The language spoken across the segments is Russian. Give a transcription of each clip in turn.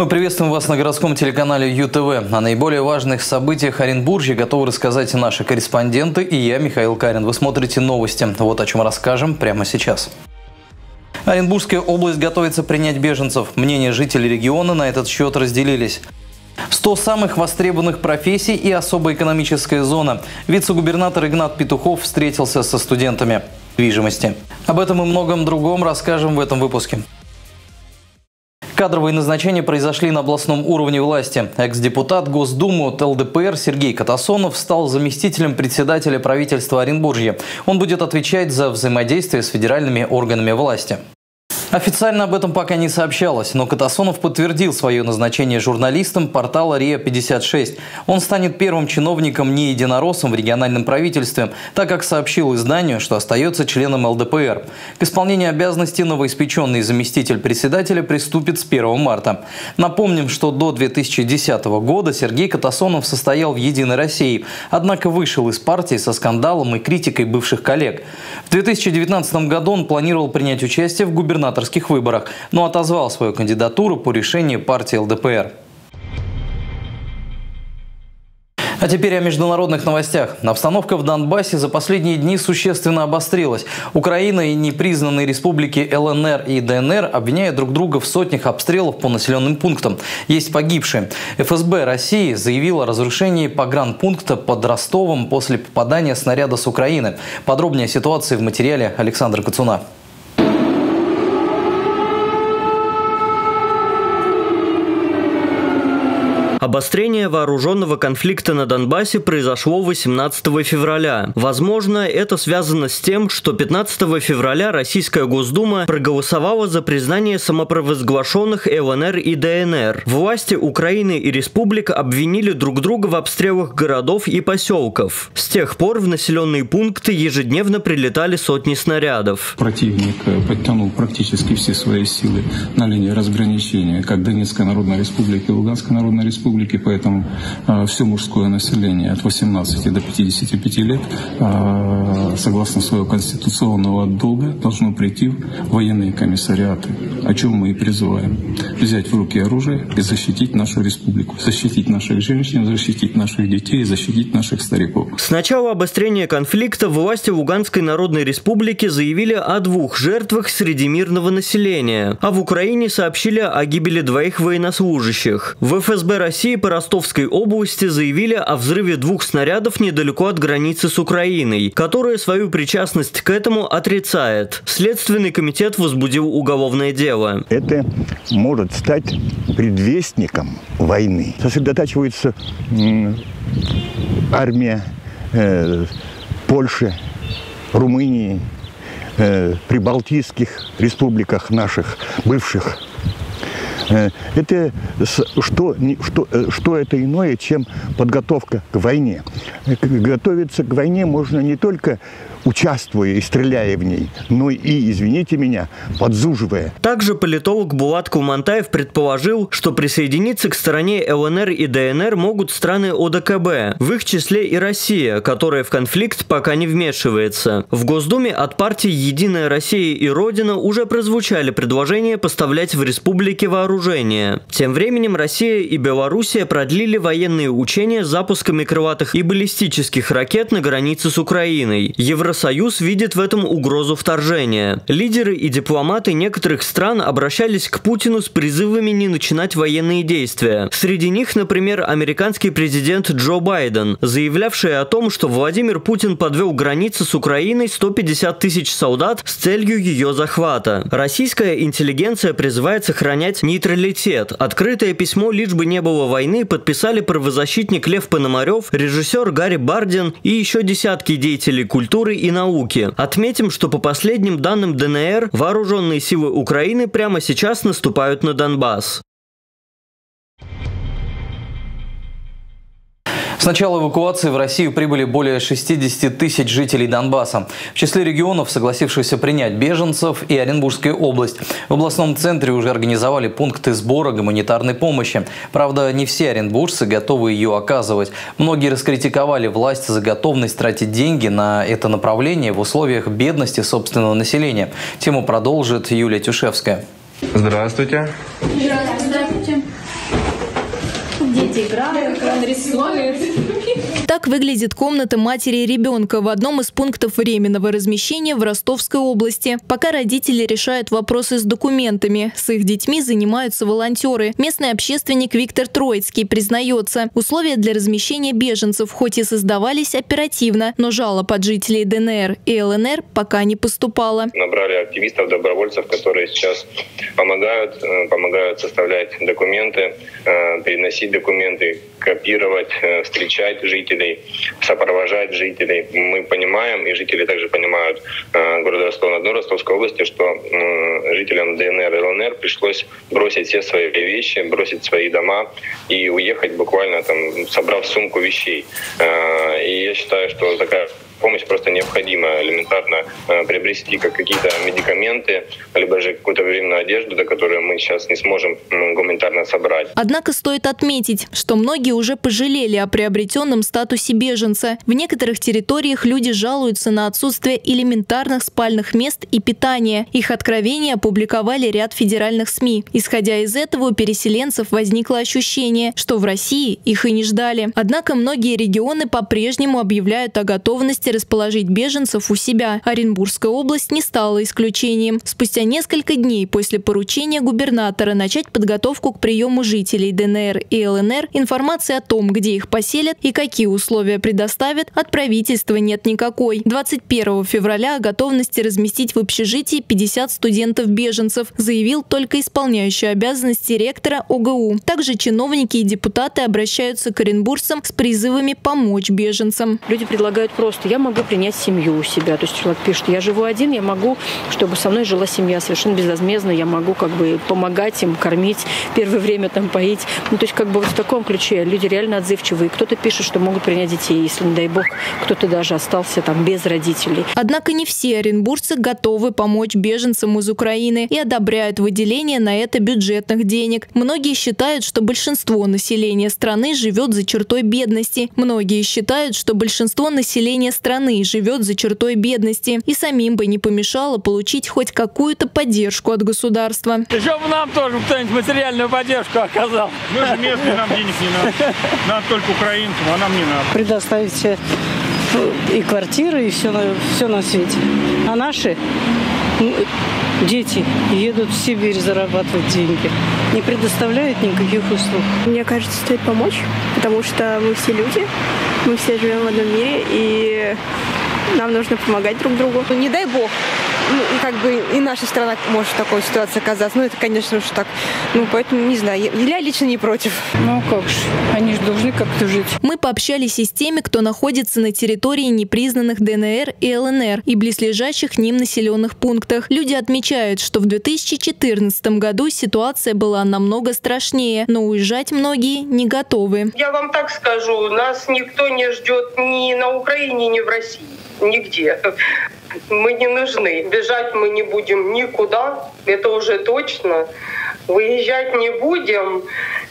Мы приветствуем вас на городском телеканале ЮТВ. О наиболее важных событиях Оренбуржья готовы рассказать наши корреспонденты и я, Михаил Карин. Вы смотрите новости. Вот о чем расскажем прямо сейчас. Оренбургская область готовится принять беженцев. Мнения жителей региона на этот счет разделились. 100 самых востребованных профессий и особая экономическая зона. Вице-губернатор Игнат Петухов встретился со студентами недвижимости. Об этом и многом другом расскажем в этом выпуске. Кадровые назначения произошли на областном уровне власти. Экс-депутат Госдумы от ЛДПР Сергей Катасонов стал заместителем председателя правительства Оренбуржья. Он будет отвечать за взаимодействие с федеральными органами власти. Официально об этом пока не сообщалось, но Катасонов подтвердил свое назначение журналистом портала РИА-56. Он станет первым чиновником не единороссом в региональном правительстве, так как сообщил изданию, что остается членом ЛДПР. К исполнению обязанностей новоиспеченный заместитель председателя приступит с 1 марта. Напомним, что до 2010 года Сергей Катасонов состоял в «Единой России», однако вышел из партии со скандалом и критикой бывших коллег. В 2019 году он планировал принять участие в губернаторском губернаторских выборах, но отозвал свою кандидатуру по решению партии ЛДПР. А теперь о международных новостях. Обстановка в Донбассе за последние дни существенно обострилась. Украина и непризнанные республики ЛНР и ДНР обвиняют друг друга в сотнях обстрелов по населенным пунктам. Есть погибшие. ФСБ России заявила о разрушении погранпункта под Ростовом после попадания снаряда с Украины. Подробнее о ситуации в материале Александра Кацуна. Обострение вооруженного конфликта на Донбассе произошло 18 февраля. Возможно, это связано с тем, что 15 февраля Российская Госдума проголосовала за признание самопровозглашенных ЛНР и ДНР. Власти Украины и республик обвинили друг друга в обстрелах городов и поселков. С тех пор в населенные пункты ежедневно прилетали сотни снарядов. Противник э, подтянул практически все свои силы на линии разграничения, как Донецкая Народная Республика и Луганская Народная Республика республики, поэтому э, все мужское население от 18 до 55 лет, э, согласно своего конституционного долга, должно прийти в военные комиссариаты, о чем мы и призываем. Взять в руки оружие и защитить нашу республику, защитить наших женщин, защитить наших детей, защитить наших стариков. С начала обострения конфликта власти Луганской Народной Республики заявили о двух жертвах среди мирного населения, а в Украине сообщили о гибели двоих военнослужащих. В ФСБ России России по Ростовской области заявили о взрыве двух снарядов недалеко от границы с Украиной, которая свою причастность к этому отрицает. Следственный комитет возбудил уголовное дело. Это может стать предвестником войны. Сосредотачивается армия э, Польши, Румынии, э, прибалтийских республиках наших бывших это что, что, э, что это иное, чем подготовка к войне. Э, готовиться к войне можно не только участвуя и стреляя в ней, но и, извините меня, подзуживая. Также политолог Булат Кулмантаев предположил, что присоединиться к стороне ЛНР и ДНР могут страны ОДКБ, в их числе и Россия, которая в конфликт пока не вмешивается. В Госдуме от партий «Единая Россия» и «Родина» уже прозвучали предложения поставлять в республике вооружение. Тем временем Россия и Белоруссия продлили военные учения с запусками крылатых и баллистических ракет на границе с Украиной. Евро Евросоюз видит в этом угрозу вторжения. Лидеры и дипломаты некоторых стран обращались к Путину с призывами не начинать военные действия. Среди них, например, американский президент Джо Байден, заявлявший о том, что Владимир Путин подвел границы с Украиной 150 тысяч солдат с целью ее захвата. Российская интеллигенция призывает сохранять нейтралитет. Открытое письмо «Лишь бы не было войны» подписали правозащитник Лев Пономарев, режиссер Гарри Бардин и еще десятки деятелей культуры и науки. Отметим, что по последним данным ДНР, вооруженные силы Украины прямо сейчас наступают на Донбасс. С начала эвакуации в Россию прибыли более 60 тысяч жителей Донбасса. В числе регионов, согласившихся принять беженцев, и Оренбургская область. В областном центре уже организовали пункты сбора гуманитарной помощи. Правда, не все оренбуржцы готовы ее оказывать. Многие раскритиковали власть за готовность тратить деньги на это направление в условиях бедности собственного населения. Тему продолжит Юлия Тюшевская. Здравствуйте. Здравствуйте. Дети играют, он рисует. Так выглядит комната матери и ребенка в одном из пунктов временного размещения в Ростовской области. Пока родители решают вопросы с документами, с их детьми занимаются волонтеры. Местный общественник Виктор Троицкий признается, условия для размещения беженцев хоть и создавались оперативно, но жалоб от жителей ДНР и ЛНР пока не поступало. Набрали активистов, добровольцев, которые сейчас помогают, э, помогают составлять документы, э, переносить документы, копировать, э, встречать жителей, сопровождать жителей. Мы понимаем, и жители также понимают э, города Ростова-на-Дону, Ростовской области, что э, жителям ДНР и ЛНР пришлось бросить все свои вещи, бросить свои дома и уехать буквально там, собрав сумку вещей. И я считаю, что такая помощь просто необходимо элементарно э, приобрести как какие-то медикаменты, либо же какую-то временную одежду, до которой мы сейчас не сможем гуманитарно собрать. Однако стоит отметить, что многие уже пожалели о приобретенном статусе беженца. В некоторых территориях люди жалуются на отсутствие элементарных спальных мест и питания. Их откровения опубликовали ряд федеральных СМИ. Исходя из этого, у переселенцев возникло ощущение, что в России их и не ждали. Однако многие регионы по-прежнему объявляют о готовности возможности расположить беженцев у себя. Оренбургская область не стала исключением. Спустя несколько дней после поручения губернатора начать подготовку к приему жителей ДНР и ЛНР, информации о том, где их поселят и какие условия предоставят, от правительства нет никакой. 21 февраля о готовности разместить в общежитии 50 студентов-беженцев заявил только исполняющий обязанности ректора ОГУ. Также чиновники и депутаты обращаются к оренбуржцам с призывами помочь беженцам. Люди предлагают просто, я могу принять семью у себя. То есть человек пишет, я живу один, я могу, чтобы со мной жила семья совершенно безвозмездно, я могу как бы помогать им, кормить, первое время там поить. Ну, то есть как бы вот в таком ключе люди реально отзывчивые. Кто-то пишет, что могут принять детей, если, не дай бог, кто-то даже остался там без родителей. Однако не все оренбуржцы готовы помочь беженцам из Украины и одобряют выделение на это бюджетных денег. Многие считают, что большинство населения страны живет за чертой бедности. Многие считают, что большинство населения страны страны живет за чертой бедности. И самим бы не помешало получить хоть какую-то поддержку от государства. Еще бы нам тоже кто-нибудь материальную поддержку оказал. Мы же местные, нам денег не надо. Надо только украинцам, а нам не надо. Предоставить э, и квартиры, и все на, все на свете. А наши дети едут в Сибирь зарабатывать деньги. Не предоставляют никаких услуг. Мне кажется, стоит помочь, потому что мы все люди, мы все живем в одном мире, и нам нужно помогать друг другу. Не дай бог, ну, как бы и наша страна может в такой ситуации оказаться. Ну, это, конечно уж так. Ну, поэтому, не знаю, я лично не против. Ну, как же, они же должны как-то жить. Мы пообщались и с теми, кто находится на территории непризнанных ДНР и ЛНР и близлежащих к ним населенных пунктах. Люди отмечают, что в 2014 году ситуация была намного страшнее, но уезжать многие не готовы. Я вам так скажу, нас никто не ждет ни на Украине, ни в России. Нигде мы не нужны. Бежать мы не будем никуда, это уже точно. Выезжать не будем.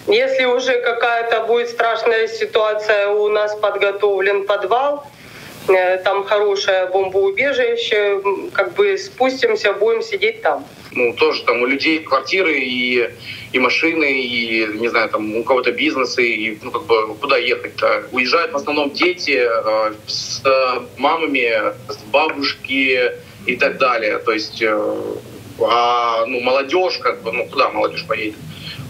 Если уже какая-то будет страшная ситуация, у нас подготовлен подвал, э, там хорошее бомбоубежище, как бы спустимся, будем сидеть там. Ну, тоже там у людей квартиры и, и машины, и, не знаю, там у кого-то бизнесы, и, ну, как бы, куда ехать-то? Уезжают в основном дети э, с э, мамами, с бабушки и так далее. То есть, э, а, ну, молодежь, как бы, ну, куда молодежь поедет?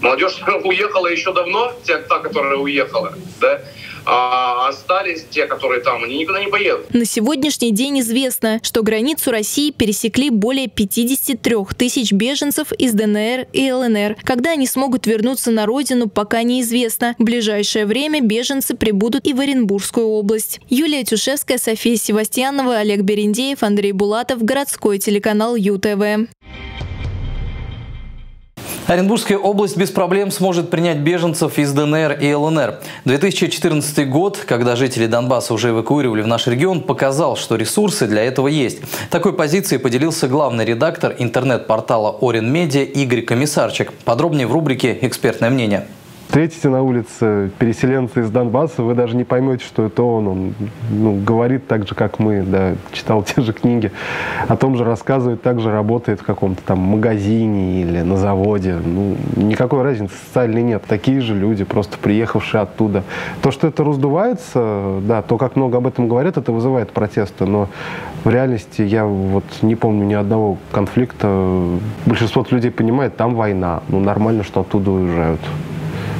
Молодежь уехала еще давно, та, которая уехала, да? А остались те, которые там, они никуда не поедут. На сегодняшний день известно, что границу России пересекли более 53 тысяч беженцев из ДНР и ЛНР. Когда они смогут вернуться на родину, пока неизвестно. В ближайшее время беженцы прибудут и в Оренбургскую область. Юлия Тюшевская, София Севастьянова, Олег Берендеев, Андрей Булатов, городской телеканал ЮТВ. Оренбургская область без проблем сможет принять беженцев из ДНР и ЛНР. 2014 год, когда жители Донбасса уже эвакуировали в наш регион, показал, что ресурсы для этого есть. Такой позицией поделился главный редактор интернет-портала Орен Медиа Игорь Комиссарчик. Подробнее в рубрике «Экспертное мнение». Встретите на улице переселенца из Донбасса, вы даже не поймете, что это он. Он ну, говорит так же, как мы, да, читал те же книги, о том же рассказывает, также работает в каком-то там магазине или на заводе. Ну, никакой разницы социальной нет. Такие же люди, просто приехавшие оттуда. То, что это раздувается, да, то, как много об этом говорят, это вызывает протесты. Но в реальности я вот не помню ни одного конфликта. Большинство людей понимает, там война. Ну, нормально, что оттуда уезжают.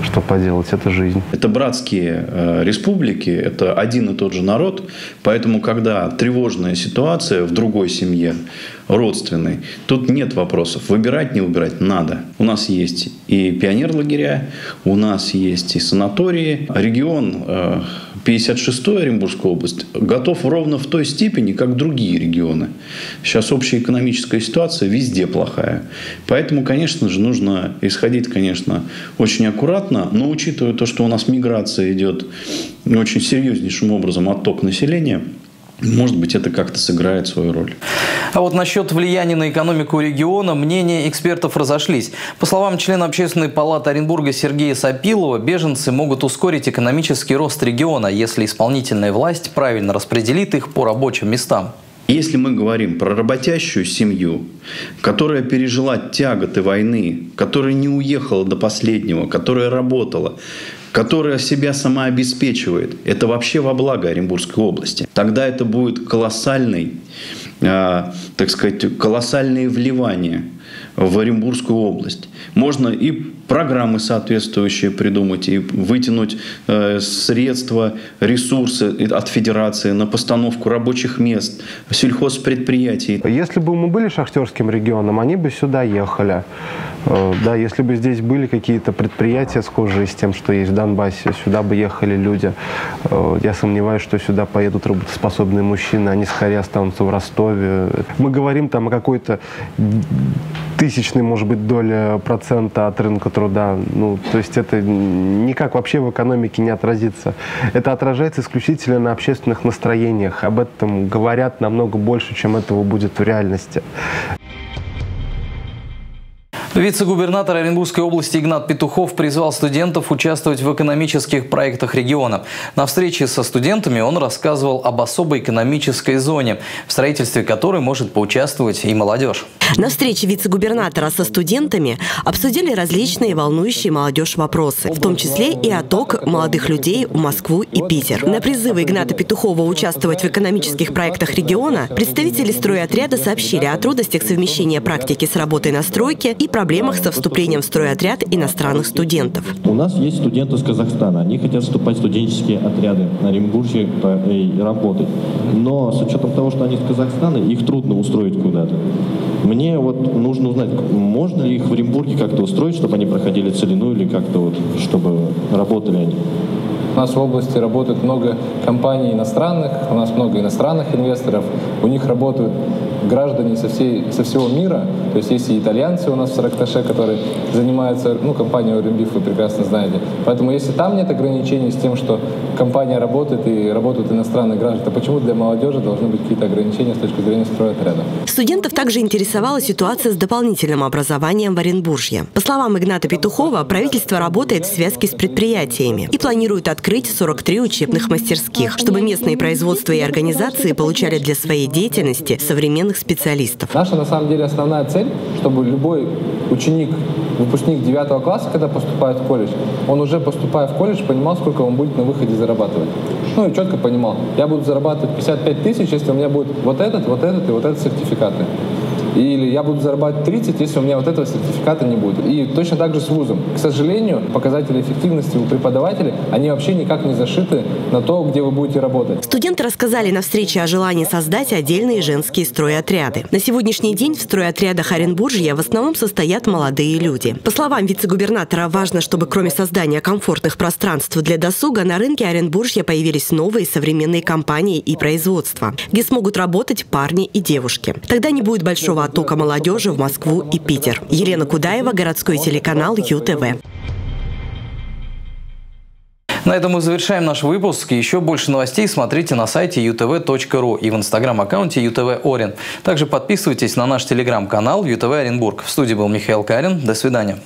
Что поделать, это жизнь. Это братские э, республики, это один и тот же народ. Поэтому, когда тревожная ситуация в другой семье, родственной, тут нет вопросов. Выбирать, не выбирать надо. У нас есть и пионер-лагеря, у нас есть и санатории. Регион э, 56-й Оренбургская область готов ровно в той степени, как другие регионы. Сейчас общая экономическая ситуация везде плохая. Поэтому, конечно же, нужно исходить, конечно, очень аккуратно, но учитывая то, что у нас миграция идет очень серьезнейшим образом, отток населения – может быть, это как-то сыграет свою роль. А вот насчет влияния на экономику региона мнения экспертов разошлись. По словам члена Общественной палаты Оренбурга Сергея Сапилова, беженцы могут ускорить экономический рост региона, если исполнительная власть правильно распределит их по рабочим местам. Если мы говорим про работящую семью, которая пережила тяготы войны, которая не уехала до последнего, которая работала, которая себя сама обеспечивает, это вообще во благо Оренбургской области. Тогда это будет колоссальный, э, так сказать, колоссальные вливания в Оренбургскую область. Можно и программы соответствующие придумать, и вытянуть э, средства, ресурсы от федерации на постановку рабочих мест, сельхозпредприятий. Если бы мы были шахтерским регионом, они бы сюда ехали. Э, да, если бы здесь были какие-то предприятия, схожие с тем, что есть в Донбассе, сюда бы ехали люди. Э, я сомневаюсь, что сюда поедут работоспособные мужчины, они скорее останутся в Ростове. Мы говорим там о какой-то тысячной, может быть, доля процента от рынка труда. Ну, то есть это никак вообще в экономике не отразится. Это отражается исключительно на общественных настроениях. Об этом говорят намного больше, чем этого будет в реальности. Вице-губернатор Оренбургской области Игнат Петухов призвал студентов участвовать в экономических проектах региона. На встрече со студентами он рассказывал об особой экономической зоне, в строительстве которой может поучаствовать и молодежь. На встрече вице-губернатора со студентами обсудили различные волнующие молодежь вопросы, в том числе и отток молодых людей в Москву и Питер. На призывы Игната Петухова участвовать в экономических проектах региона представители стройотряда сообщили о трудностях совмещения практики с работой на стройке и проблемах со вступлением в стройотряд иностранных студентов. У нас есть студенты из Казахстана. Они хотят вступать в студенческие отряды на Оренбурге и работать. Но с учетом того, что они из Казахстана, их трудно устроить куда-то. Мне вот нужно узнать, можно ли их в Оренбурге как-то устроить, чтобы они проходили целину или как-то вот, чтобы работали они. У нас в области работает много компаний иностранных, у нас много иностранных инвесторов, у них работают граждане со, всей, со всего мира. То есть есть и итальянцы у нас в Саракташе, которые занимаются, ну, компания Оренбиф вы прекрасно знаете. Поэтому если там нет ограничений с тем, что компания работает и работают иностранные граждане, то почему для молодежи должны быть какие-то ограничения с точки зрения стройотряда? Студентов также интересовала ситуация с дополнительным образованием в Оренбуржье. По словам Игната Петухова, правительство работает в связке с предприятиями и планирует открыть 43 учебных мастерских, чтобы местные производства и организации получали для своей деятельности современных специалистов. Наша, на самом деле, основная цель, чтобы любой ученик, выпускник 9 класса, когда поступает в колледж, он уже поступая в колледж, понимал, сколько он будет на выходе зарабатывать. Ну и четко понимал, я буду зарабатывать 55 тысяч, если у меня будет вот этот, вот этот и вот этот сертификаты. Или я буду зарабатывать 30, если у меня вот этого сертификата не будет. И точно так же с вузом. К сожалению, показатели эффективности у преподавателей, они вообще никак не зашиты на то, где вы будете работать. Студенты рассказали на встрече о желании создать отдельные женские стройотряды. На сегодняшний день в стройотрядах Оренбуржья в основном состоят молодые люди. По словам вице-губернатора, важно, чтобы кроме создания комфортных пространств для досуга, на рынке Оренбуржья появились новые современные компании и производства, где смогут работать парни и девушки. Тогда не будет большого оттока молодежи в Москву и Питер. Елена Кудаева, городской телеканал ЮТВ. На этом мы завершаем наш выпуск. Еще больше новостей смотрите на сайте utv.ru и в инстаграм-аккаунте UTV Орен. Также подписывайтесь на наш телеграм-канал UTV Оренбург. В студии был Михаил Карин. До свидания.